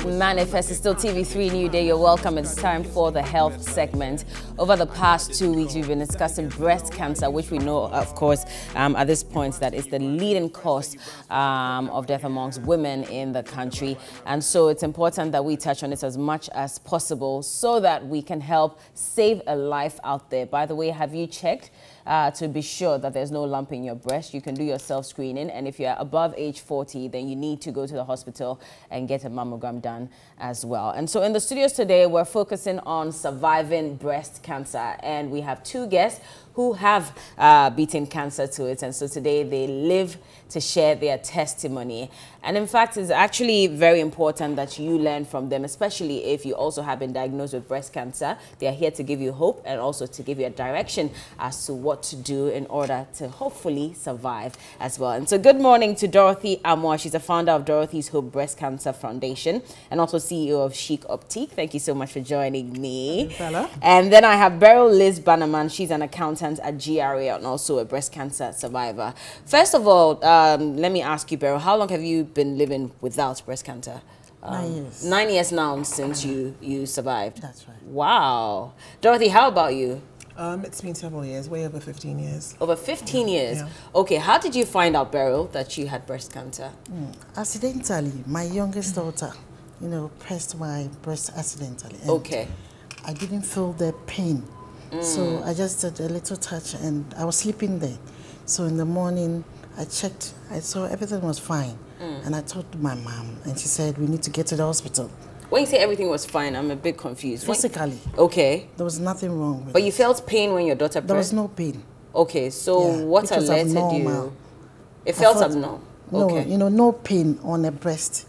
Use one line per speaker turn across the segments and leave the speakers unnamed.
Manifest is still TV3 New Day. You're welcome. It's time for the health segment. Over the past two weeks, we've been discussing breast cancer, which we know, of course, um, at this point, that is the leading cause um, of death amongst women in the country. And so it's important that we touch on it as much as possible so that we can help save a life out there. By the way, have you checked? Uh, to be sure that there's no lump in your breast. You can do your self-screening, and if you're above age 40, then you need to go to the hospital and get a mammogram done as well. And so in the studios today, we're focusing on surviving breast cancer, and we have two guests who have uh, beaten cancer to it. And so today they live to share their testimony. And in fact, it's actually very important that you learn from them, especially if you also have been diagnosed with breast cancer. They are here to give you hope and also to give you a direction as to what to do in order to hopefully survive as well. And so good morning to Dorothy Amoah. She's a founder of Dorothy's Hope Breast Cancer Foundation and also CEO of Chic Optique. Thank you so much for joining me. And then I have Beryl Liz Bannerman. She's an accountant at GRA and also a breast cancer survivor. First of all, um, let me ask you, Beryl, how long have you been living without breast cancer?
Um, nine years.
Nine years now since you, you survived.
That's right.
Wow. Dorothy, how about you?
Um, it's been several years, way over 15 years.
Over 15 years?
Yeah.
Okay, how did you find out, Beryl, that you had breast cancer?
Mm. Accidentally, my youngest daughter, you know, pressed my breast accidentally.
okay.
I didn't feel the pain.
Mm.
So I just did a little touch and I was sleeping there. So in the morning, I checked, I saw everything was fine. Mm. And I told my mom, and she said, we need to get to the hospital.
When you say everything was fine, I'm a bit confused.
Physically.
okay.
There was nothing wrong with
But
it.
you felt pain when your daughter pressed?
There was no pain.
Okay, so
Yeah,
what alerted
abnormal.
you? It felt
thought-
abnormal.
No,
Okay.
you know, no pain on her breast.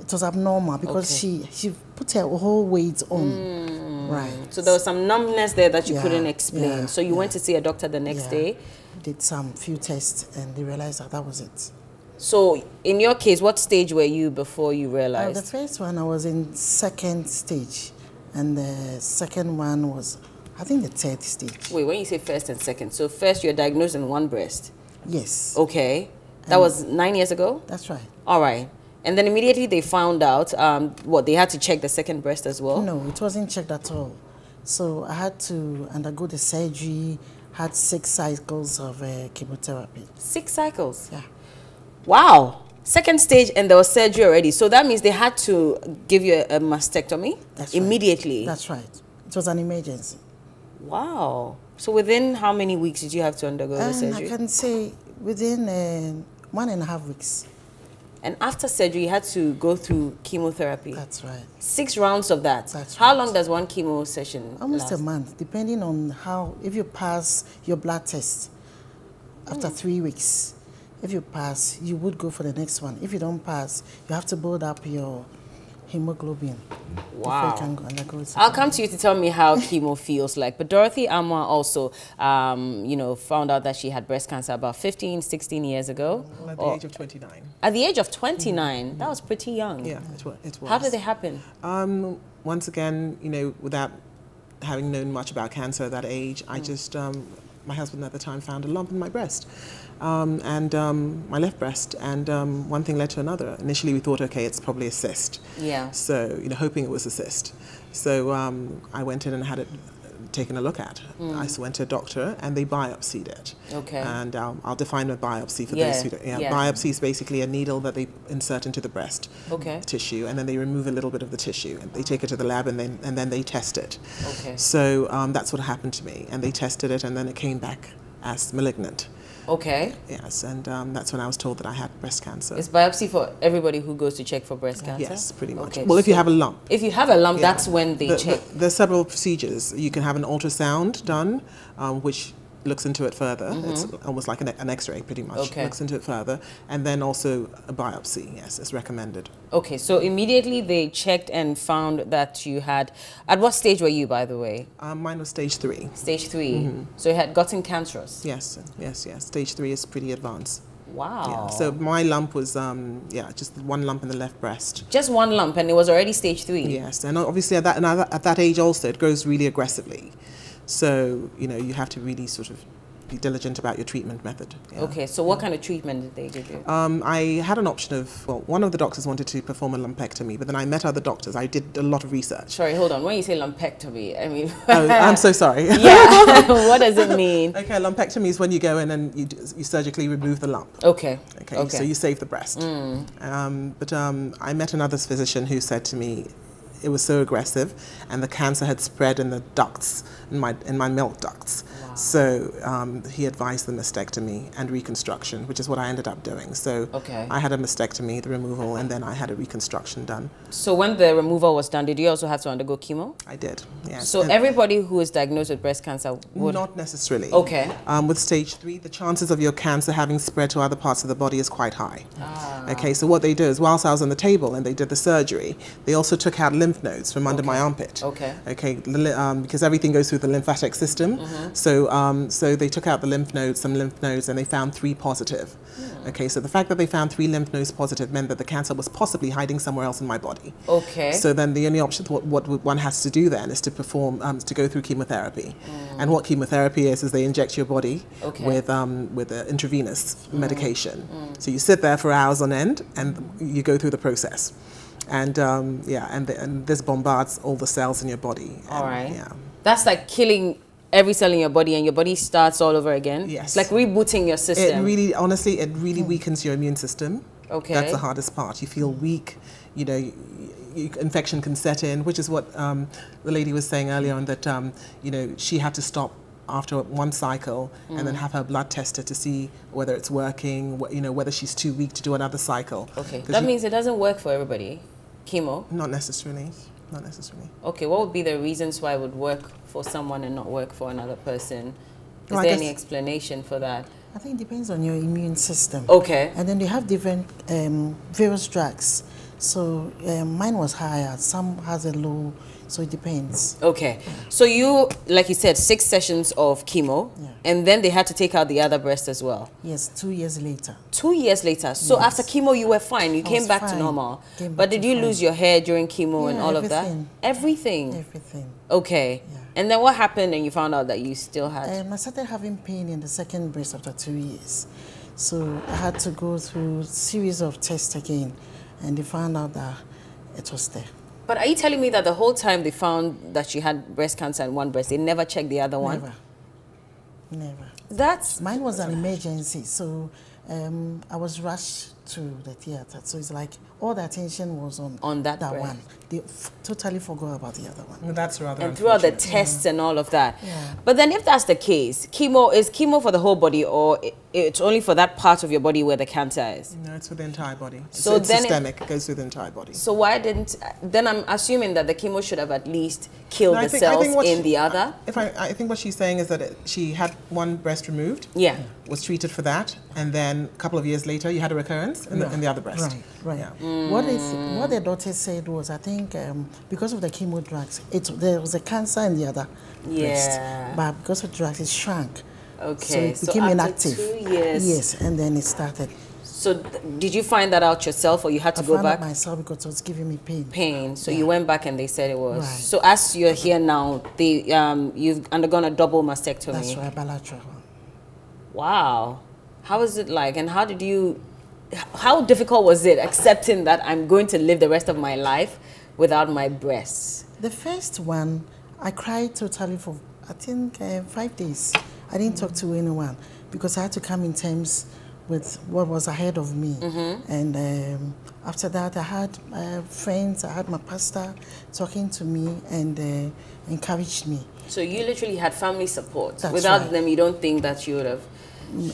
It was abnormal because
Okay.
she she put her whole weight on.
Mm.
Right.
So there was some numbness there that you
Yeah,
couldn't explain.
yeah,
so you went to see a doctor the next
Yeah.
day.
Did some few tests and they realized that that was it.
So in your case, what stage were you before you realized?
Uh, the first one I was in second stage, and the second one was, I think, the third stage.
Wait, when you say first and second, so first you're diagnosed in one breast.
Yes,
Okay. That
And-
was nine years ago?
that's right.
All right. And then immediately they found out, um, what, they had to check the second breast as well?
No, it wasn't checked at all. So I had to undergo the surgery. Had six cycles of uh, chemotherapy.
Six cycles?
Yeah.
Wow. Second stage and there was surgery already. So that means they had to give you a, a mastectomy
That's right.
immediately.
That's right. It was an emergency.
wow. So within how many weeks did you have to undergo the
And I can say within uh, one and a half weeks.
And after surgery, you had to go through chemotherapy.
That's right.
Six rounds of that.
That's
How
right.
long does one chemo session
Almost
last?
a month, depending on how, if you pass your blood test after
Hmm.
three weeks, if you pass, you would go for the next one. If you don't pass, you have to build up your hemoglobin
Wow.
you can go undergo it.
I'll come to you to tell me how chemo feels like. But Dorothy Amoah also, um, you know, found out that she had breast cancer about 15, 16 years ago.
At the
Or-
age of 29.
At the age of 29, that was pretty young.
Yeah, it was. It was.
How did it happen?
Um, once again, you know, without having known much about cancer at that age, I just, um, my husband at the time found a lump in my breast, um, and um, my left breast, and um, one thing led to another. Initially, we thought, okay, it's probably a cyst.
Yeah.
So, you know, hoping it was a cyst. So um, I went in and had it taken a look at. I went to a doctor and they biopsied it.
Okay.
And um, I'll define a biopsy for
Yeah,
those who don't. Yeah,
yeah.
Biopsy is basically a needle that they insert into the breast
Okay.
tissue and then they remove a little bit of the tissue and they take it to the lab and then, and then they test it.
Okay.
So um, that's what happened to me. And they tested it and then it came back as malignant.
Okay.
Yes, and um, that's when I was told that I had breast cancer.
It's biopsy for everybody who goes to check for breast cancer?
yes, pretty much.
Okay,
well, if you have a lump.
If you have a lump,
Yeah.
that's when they
The-
check.
the- there's several procedures. You can have an ultrasound done, um, which looks into it further. It's almost like an, an X-ray, pretty much.
Mm-hmm. Okay.
Looks into it further, and then also a biopsy. Yes, is recommended.
Okay, so immediately they checked and found that you had. At what stage were you, by the way?
Um, mine was stage three.
Stage 3
Mm-hmm.
So you had gotten cancerous.
Yes, yes, yes. Stage three is pretty advanced.
Wow.
Yeah. So my lump was, um, yeah, just one lump in the left breast.
just one lump, and it was already stage three.
Yes, and obviously at that, and at that age also, it grows really aggressively. So you know you have to really sort of be diligent about your treatment method. Yeah.
Okay, so what kind of treatment did they give you?
Um, I had an option of, well, one of the doctors wanted to perform a lumpectomy, but then I met other doctors. I did a lot of research.
Sorry, hold on. When you say lumpectomy, I mean.
oh, I'm so sorry.
yeah. what does it mean?
Okay, lumpectomy is when you go in and you, you surgically remove the lump.
Okay.
Okay,
Okay.
so you save the breast. Um, but um, I met another physician who said to me it was so aggressive and the cancer had spread in the ducts, in my, in my milk ducts. So um, he advised the mastectomy and reconstruction, which is what I ended up doing. So
Okay.
I had a mastectomy, the removal, and then I had a reconstruction done.
So when the removal was done, did you also have to undergo chemo?
I did, yes.
So
And
everybody who is diagnosed with breast cancer would.
Not necessarily.
Okay.
Um, with stage three, the chances of your cancer having spread to other parts of the body is quite high.
Ah.
Okay, so what they do is, whilst I was on the table and they did the surgery, they also took out lymph nodes from under my armpit.
Okay.
Okay, um, because everything goes through the lymphatic system.
Mm-hmm.
So, um, so they took out the lymph nodes, some lymph nodes, and they found three positive.
Hmm.
Okay, so the fact that they found three lymph nodes positive meant that the cancer was possibly hiding somewhere else in my body.
Okay.
So then the only option, what, what one has to do then is to perform, um, to go through chemotherapy. And what chemotherapy is, is they inject your body
Okay.
with, um, with uh, intravenous medication. So you sit there for hours on end and you go through the process. And um, yeah, and, the, and this bombards all the cells in your body.
All
And,
right.
Yeah.
That's like killing every cell in your body and your body starts all over again.
Yes.
It's like rebooting your system.
It really, honestly, it really weakens your immune system.
Okay.
That's the hardest part. You feel weak. You know, y y infection can set in, which is what um, the lady was saying earlier on that, um, you know, she had to stop after one cycle and
Mm.
then have her blood tested to see whether it's working, you know, whether she's too weak to do another cycle.
okay. That
you-
means it doesn't work for everybody. Chemo.
Not necessarily. Not necessarily.
Okay. What would be the reasons why it would work for someone and not work for another person? Is
Well,
there any explanation for that?
I think it depends on your immune system.
Okay.
And then they have different um, various drugs. So um, mine was higher, some has a low, so it depends.
Okay. So you, like you said, six sessions of chemo,
Yeah.
and then they had to take out the other breast as well.
Yes, two years later.
Two years later. So
Yes.
after chemo, you were fine. You
I
came back to normal.
Came
But did you
fine.
lose your hair during chemo and
Yeah,
all of that? Everything.
Everything.
Okay.
Yeah.
And then what happened and you found out that you still had?
Um, I started having pain in the second breast after two years. So I had to go through series of tests again, and they found out that it was there.
But are you telling me that the whole time they found that she had breast cancer in one breast, they never checked the other one?
Never. Never.
That's
Mine was an emergency, so um, I was rushed to the theater. So it's like all the attention was on
On that
that
breast.
one. They f- totally forgot about the other one.
That's rather
and throughout the
unfortunate.
tests and all of that.
Yeah.
But then, if that's the case, chemo is chemo for the whole body, or i- it's only for that part of your body where the cancer is.
No, it's for the entire body. It's,
So
it's
then it-
systemic. It, goes through the entire body.
So why didn't? Then I'm assuming that the chemo should have at least killed
No, I
the
think-
cells
what
in
she-
the other.
If I, I think what she's saying is that it, she had one breast removed.
Yeah.
was treated for that, and then a couple of years later, you had a recurrence in, the, in the other breast.
Right, right.
Yeah.
What is what the doctor said was, I think um, because of the chemo drugs, it there was a cancer in the other breast,
Yeah.
but because of drugs, it shrank. Okay. So
Okay.
it
So,
became
after
inactive.
two years.
Yes, and then it started.
So did you find that out yourself, or you had to
I
go
found
back?
out myself because it was giving me pain.
Pain. So
Yeah.
you went back and they said it was.
Right.
So as you're here now, they um you've undergone a double mastectomy.
That's right, bilateral.
Wow. How is it like? And how did you, how difficult was it accepting that I'm going to live the rest of my life without my breasts?
The first one, I cried totally for I think uh, five days. I didn't talk to anyone because I had to come in terms with what was ahead of me.
Mm-hmm.
And um, after that, I had uh, friends, I had my pastor talking to me and uh, encouraged me.
So you literally had family support.
That's
Without
right.
them, you don't think that you would have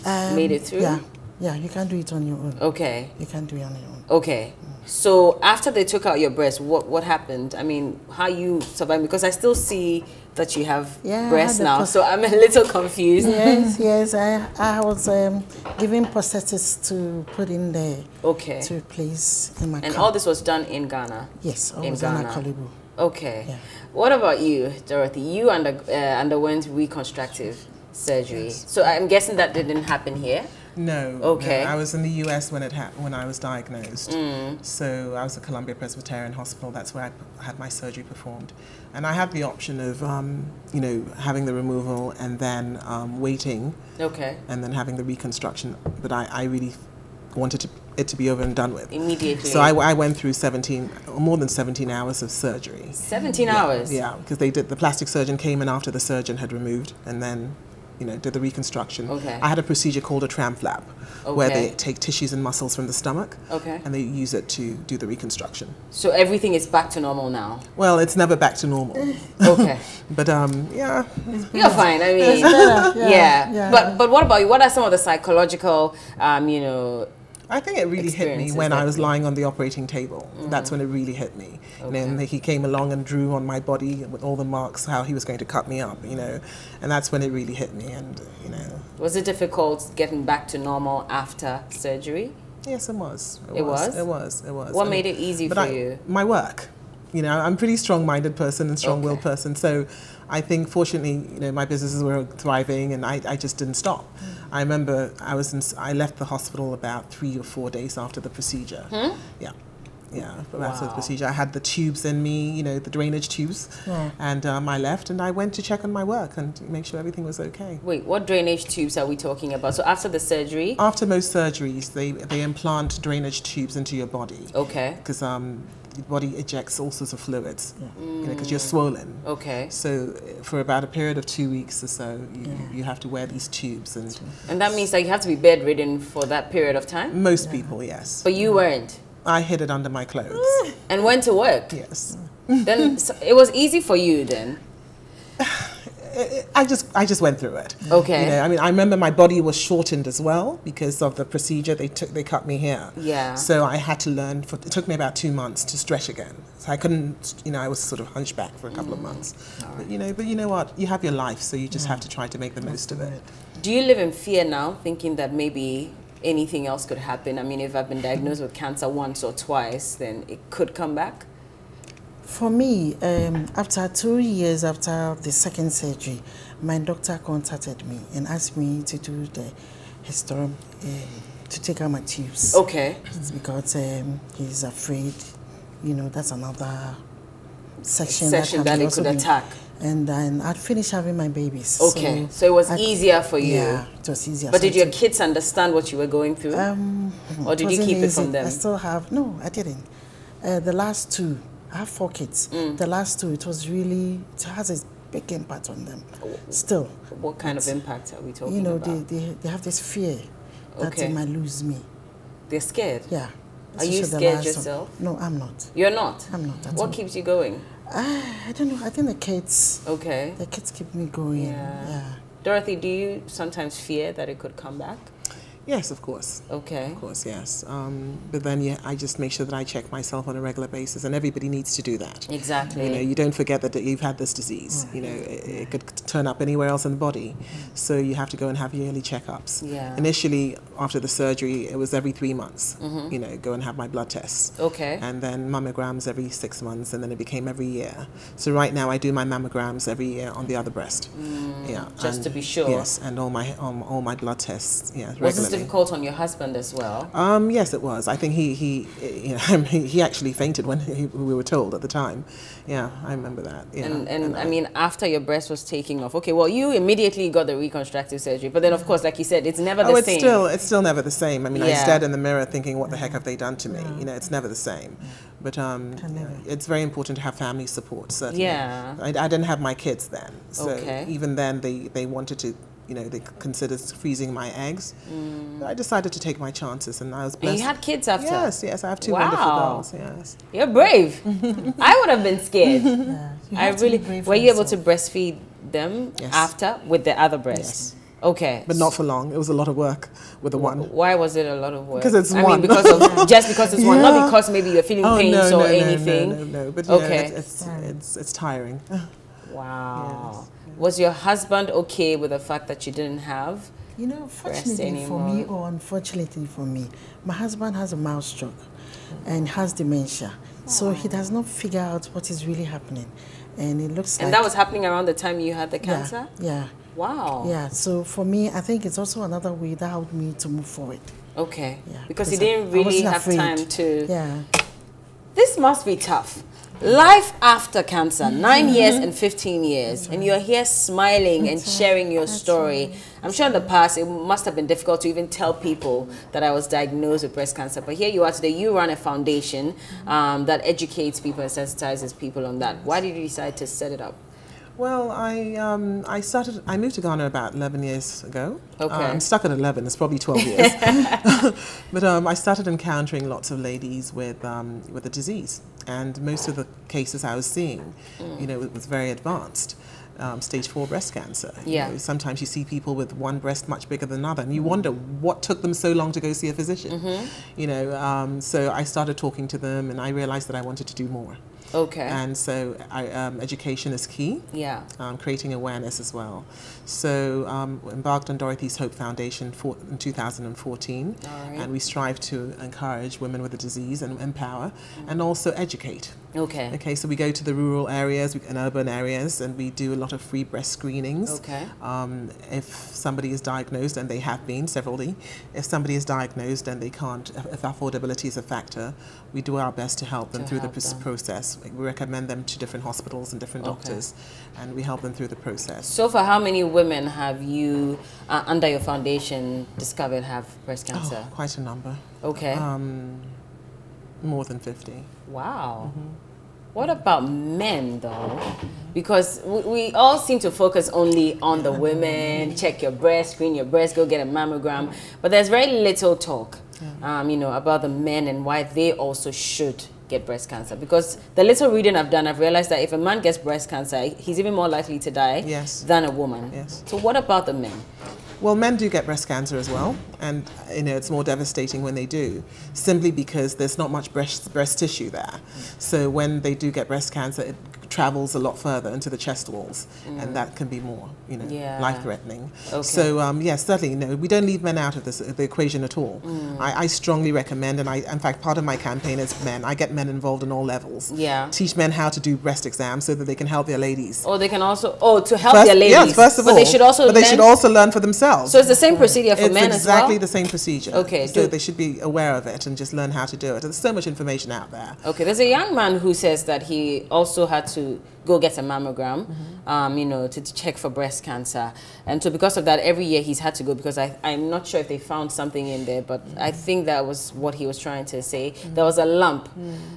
Um,
made it through?
Yeah, yeah, you can't do it on your own.
Okay.
You can't do it on your own.
Okay. So after they took out your breast, what what happened? I mean, how you survived? Because I still see that you have
Yeah,
breasts now, so I'm a little confused.
yes, yes, I, I was um, given prosthetics to put in there
Okay.
to replace in my
And all this was done in Ghana.
Yes, I
in
was
Ghana.
Korle Bu.
Okay.
Yeah.
What about you, Dorothy? You under, uh, underwent reconstructive surgery. So I'm guessing that didn't happen here.
No.
Okay.
no, I was in the U.S. when it ha- when I was diagnosed.
Mm.
So I was at Columbia Presbyterian Hospital. That's where I p- had my surgery performed, and I had the option of, um, you know, having the removal and then um, waiting
Okay.
and then having the reconstruction. But I, I really wanted to, it to be over and done with.
Immediately.
So I, I went through 17, more than 17 hours of surgery.
17 hours.
Yeah, because they did. The plastic surgeon came in after the surgeon had removed, and then, you know, did the reconstruction.
Okay.
I had a procedure called a TRAM flap, where they take tissues and muscles from the stomach,
Okay.
and they use it to do the reconstruction.
So everything is back to normal now.
Well, it's never back to normal,
Okay.
but um, yeah,
You're fine. I mean,
better,
yeah.
yeah, yeah.
But but what about you? What are some of the psychological, um, you know,
I think it really hit me when I was lying on the operating table. Mm-hmm. That's when it really hit me. And then he came along and drew on my body with all the marks, how he was going to cut me up, you know, and that's when it really hit me. And you know,
was it difficult getting back to normal after surgery?
Yes, it was.
It was?
It was. It was.
What
I
made it easy for
I-
you?
My work. You know, I'm a pretty strong-minded person and strong-willed
Okay.
person. So, I think fortunately, you know, my businesses were thriving, and I, I just didn't stop. I remember I was in, I left the hospital about three or four days after the procedure. Yeah. Yeah, after the
Hmm?
Procedure, I had the tubes in me, you know, the drainage tubes,
Yeah.
and um, I left, and I went to check on my work and make sure everything was okay.
Wait, what drainage tubes are we talking about? So after the surgery?
After most surgeries, they, they implant drainage tubes into your body
Okay.
because um, the body ejects all sorts of fluids, you know, because you're swollen.
Okay.
So uh, for about a period of two weeks or so, you, you have to wear these tubes, and
And that means that you have to be bedridden for that period of time?
most people, yes.
But you weren't.
I hid it under my clothes.
And went to work.
yes.
Then so it was easy for you then.
I just I just went through it.
Okay.
You know, I mean, I remember my body was shortened as well because of the procedure. They took they cut me here.
Yeah.
So I had to learn. For, it took me about two months to stretch again. So I couldn't. You know, I was sort of hunchback for a couple of mm. months. But, you know, but you know what? You have your life, so you just mm. have to try to make the most of it.
Do you live in fear now, thinking that maybe anything else could happen? I mean, if I've been diagnosed with cancer once or twice, then it could come back?
For me, um, after two years after the second surgery, my doctor contacted me and asked me to do the hysterom, um, to take out my tubes.
Okay.
It's because um, he's afraid, you know, that's another section,
Section
that,
that it could attack.
And then I'd finished having my babies.
Okay. So, it was
I-
easier for you.
Yeah, it was easier.
But
So
did your kids understand what you were going through?
Um,
or did you keep it from them?
I still have no, I didn't. Uh, the last two, I have four kids.
Mm.
The last two, it was really it has a big impact on them. Still,
what kind of impact are we talking
you know,
about?
they, they they have this fear that
Okay.
they might lose me.
They're scared.
Yeah.
Are you scared
one.
yourself?
No, I'm not.
You're not.
I'm not at
What
all.
keeps you going?
I don't know. I think the kids,
Okay.
the kids keep me going.
Yeah.
yeah.
Dorothy, do you sometimes fear that it could come back?
Yes, of course.
Okay.
Of course, yes. Um, but then, yeah, I just make sure that I check myself on a regular basis, and everybody needs to do that.
Exactly.
You know, you don't forget that you've had this disease. You know, it, it could turn up anywhere else in the body, so you have to go and have yearly checkups.
Yeah.
Initially, after the surgery, it was every three months. You know, go and have my blood tests.
Mm-hmm. Okay.
And then mammograms every six months, and then it became every year. So right now, I do my mammograms every year on the other breast. yeah.
Mm, just to be sure.
Yes, and all my um, all my blood tests. Yeah, regularly.
This difficult on your husband as well?
Um, yes, it was. I think he he you know, I mean, he actually fainted when he, we were told at the time. Yeah, I remember that. Yeah.
And, and I mean, after your breast was taking off, okay, well, you immediately got the reconstructive surgery, but then, of course, like you said, it's never the
oh, it's
same.
still it's still never the same. I mean, I
Yeah.
stared in the mirror thinking, "What the heck have they done to me?" You know, it's never the same. But um, you know, it's very important to have family support. Certainly.
Yeah.
I, I didn't have my kids then, so
Okay.
even then they they wanted to. You know, they considered freezing my eggs. I decided to take my chances, and I was
Mm. and
blessed.
you had kids after.
Yes, yes, I have two wonderful girls. Yes.
You're brave. I would have been scared.
Yeah. You
I
have to be
really.
brave
Were
for
you able to breastfeed them
Yes.
after with the other breast? Yes. Okay.
But not for long. It was a lot of work with the one.
Why was it a lot of work?
Because it's
I
one.
mean, because of just because it's one, not because maybe you're feeling
Oh,
pains
no, no,
or
no,
anything.
No, no, no. But you
Okay.
know, it's, it's, it's, it's tiring.
Wow. Was your husband okay with the fact that you didn't have?
You know, fortunately for me or unfortunately for me, my husband has a mouth stroke and has dementia. So he does not figure out what is really happening. And it looks
And
like
that was happening around the time you had the cancer?
Yeah.
Wow.
Yeah, so for me, I think it's also another way that helped me to move forward.
Okay.
Yeah,
because
because I-
didn't really have
afraid.
time to.
Yeah.
This must be tough. Life after cancer, nine years and 15 years, and you're here smiling and sharing your story. I'm sure in the past it must have been difficult to even tell people that I was diagnosed with breast cancer, but here you are today. You run a foundation um, that educates people and sensitizes people on that. Why did you decide to set it up?
Well, I um, I started. I moved to Ghana about 11 years ago.
Okay.
Uh, I'm stuck at 11. It's probably 12 years. but um, I started encountering lots of ladies with um, with the disease, and most of the cases I was seeing, you know, it was very advanced. Um, stage four breast cancer. You
Yeah.
know, sometimes you see people with one breast much bigger than another, and you wonder what took them so long to go see a physician. You know, um, so I started talking to them, and I realized that I wanted to do more.
Okay.
And so I, um, education is key,
yeah.
um, creating awareness as well. So um, embarked on Dorothy's Hope Foundation for, in 2014,
All right.
and we strive to encourage women with the disease and empower, and also educate.
Okay.
Okay, so we go to the rural areas and urban areas, and we do a lot of free breast screenings.
Okay.
Um, if somebody is diagnosed, and they have been severally, if somebody is diagnosed and they can't, if affordability is a factor, we do our best to help them
To
through
help
the
them.
process. We recommend them to different hospitals and different
Okay.
doctors, and we help them through the process.
So far, how many women have you, uh, under your foundation, discovered have breast cancer?
Oh, quite a number.
Okay.
Um, more than 50.
Wow. What about men, though? Because we, we all seem to focus only on the women. Check your breast, screen your breast, go get a mammogram. But there's very little talk, um, you know, about the men and why they also should get breast cancer. Because the little reading I've done, I've realized that if a man gets breast cancer, he's even more likely to die
Yes.
than a woman.
Yes.
So what about the men?
Well, men do get breast cancer as well, and you know it's more devastating when they do, simply because there's not much breast breast tissue there. Mm. So when they do get breast cancer, it travels a lot further into the chest walls, and that can be more, you know,
Yeah.
life-threatening.
Okay.
So um, yes, certainly, no, we don't leave men out of this the equation at all. I, I strongly recommend, and I, in fact, part of my campaign is men. I get men involved in all levels.
Yeah.
Teach men how to do breast exams so that they can help their ladies.
Or they can also, oh, to help
First-
their ladies.
Yes, first of
but
all.
they should also
but they should also learn for themselves.
So it's the same procedure for men.
it's
men
exactly
as
the same procedure.
Okay,
So
do-
they should be aware of it and just learn how to do it. There's so much information out there.
Okay, there's a young man who says that he also had to go get a mammogram,
Mm-hmm.
um, you know, to, to check for breast cancer. And so because of that, every year he's had to go because I, I'm not sure if they found something in there, but
Mm-hmm.
I think that was what he was trying to say. There was a lump,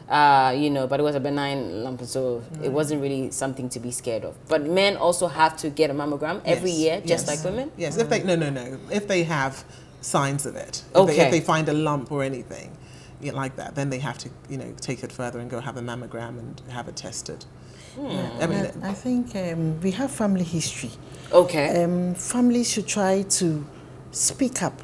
uh, you know, but it was a benign lump, so it wasn't really something to be scared of. But men also have to get a mammogram every
Yes,
year, just
yes.
like women?
Yes, if they no no no, if they have signs of it, if, they,
Okay.
if they find a lump or anything like that, then they have to you know take it further and go have a mammogram and have it tested.
Hmm.
Yeah, I mean,
I, think um, we have family history.
Okay.
Um, families should try to speak up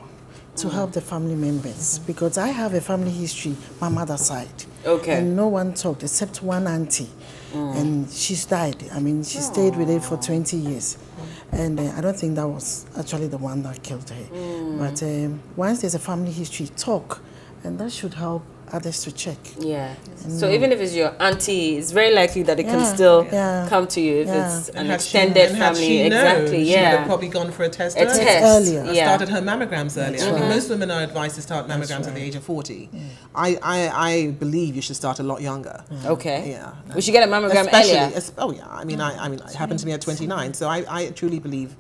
to help the family members because I have a family history, my mother's side.
Okay.
And no one talked except one auntie. And she's died. I mean, she stayed with it for 20 years. And uh, I don't think that was actually the one that killed her. But um, once there's a family history, talk. And that should help others to check.
Yeah. So even if it's your auntie, it's very likely that it can still
yeah,
come to you if
yeah.
it's an
and had she-
extended
had
family.
she known,
exactly.
she would have
yeah.
probably gone for a test.
A
earlier.
test.
earlier.
Yeah.
started her mammograms earlier. I mean, most women are advised to start mammograms at the age of 40. I, I, I believe you should start a lot younger.
Okay.
Yeah.
We should get a mammogram
Especially,
earlier.
oh yeah, I mean, I, I mean, it happened to me at 29, so I, I truly believe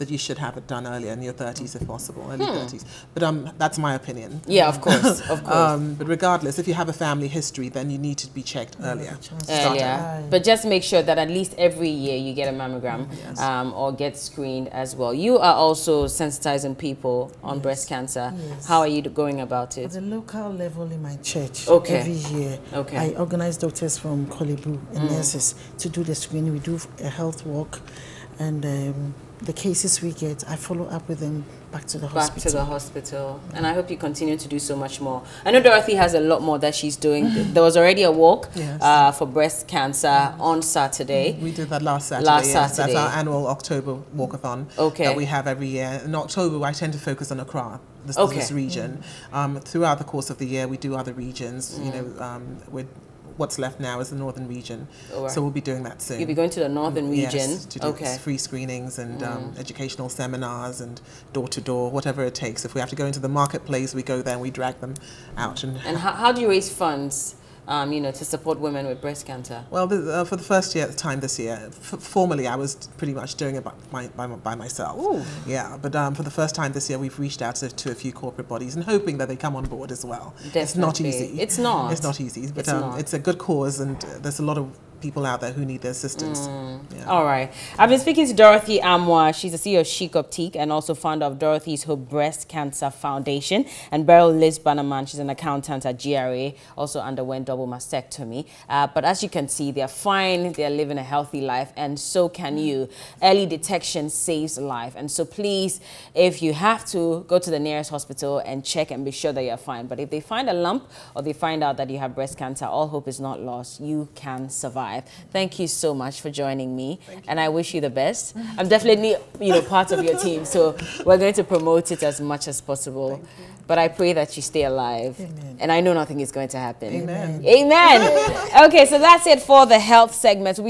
that you should have it done earlier in your 30s if possible, early 30s. But um, that's my opinion.
Hmm. Yeah, of course, of course.
Um, but regardless, if you have a family history, then you need to be checked earlier.
Earlier.
Right.
But just make sure that at least every year you get a mammogram um, or get screened as well. You are also sensitizing people on breast cancer.
Yes.
How are you going about it?
At the local level in my church,
Okay.
every year,
Okay.
I organize doctors from Korle Bu and nurses to do the screening. We do a health walk, and um, the cases we get, I follow up with them back to the
Back
hospital.
to the hospital. And I hope you continue to do so much more. I know Dorothy has a lot more that she's doing. there was already a walk
Yes.
uh, for breast cancer on Saturday.
We did that last Saturday.
Last
yes.
Saturday.
That's our annual October walkathon
Okay.
that we have every year. In October, I tend to focus on Accra, this,
Okay.
this region. Um, throughout the course of the year, we do other regions.
Mm.
You know, um, we're what's left now is the northern region.
Right.
So we'll be doing that soon.
You'll be going to the northern region.
Yes, to do
okay.
free screenings and um, educational seminars and door to door, whatever it takes. If we have to go into the marketplace, we go there and we drag them out. And,
And how, how do you raise funds, um, you know, to support women with breast cancer?
well, uh, for the first year time this year, f- formally I was pretty much doing it by, by, by, by myself.
Ooh.
Yeah, but um, for the first time this year, we've reached out to, to a few corporate bodies and hoping that they come on board as well. It's not easy.
It's not.
It's not easy, but
It's
um, it's a good cause, and uh, there's a lot of people out there who need their assistance.
Mm.
Yeah.
All right. I've been speaking to Dorothy Amoah. She's the CEO of Chic Optique and also founder of Dorothy's Hope Breast Cancer Foundation. And Beryl Liz Bannerman, she's an accountant at GRA, also underwent double mastectomy. Uh, but as you can see, they're fine, they're living a healthy life, and so can you. Early detection saves life. And so please, if you have to, go to the nearest hospital and check and be sure that you're fine. But if they find a lump or they find out that you have breast cancer, all hope is not lost. You can survive. Thank you so much for joining me, and I wish you the best. I'm definitely, you know, part of your team, so we're going to promote it as much as possible. But I pray that you stay alive,
Amen.
and I know nothing is going to happen.
Amen.
Amen. okay, so that's it for the health segment. We